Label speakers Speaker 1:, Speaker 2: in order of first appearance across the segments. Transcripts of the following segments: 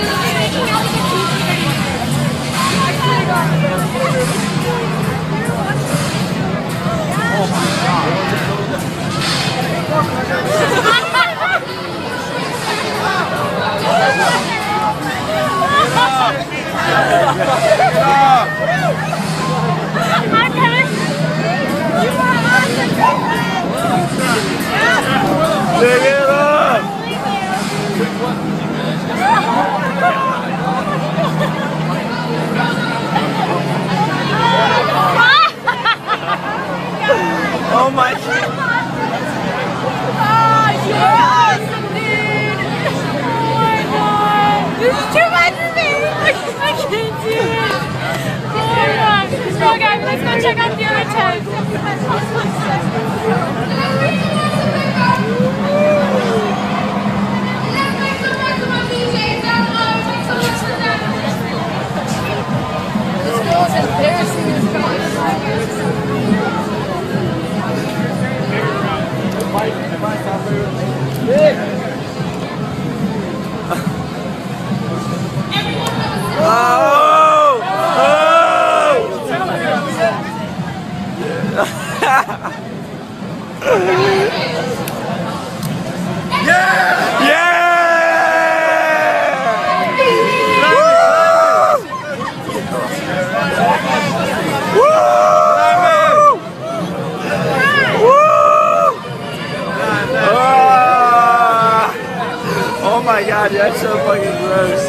Speaker 1: Pick Oh my!
Speaker 2: Oh, awesome! Oh! This is too much for me! I can't do it! Oh my god! Okay, let's go check out the other tent.
Speaker 1: Oh! yeah! Woo! Woo! Woo! Ah! Oh my god, that's so fucking gross.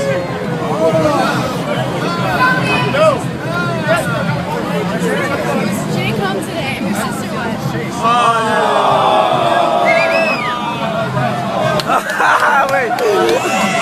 Speaker 2: Went.
Speaker 1: Ah, wait.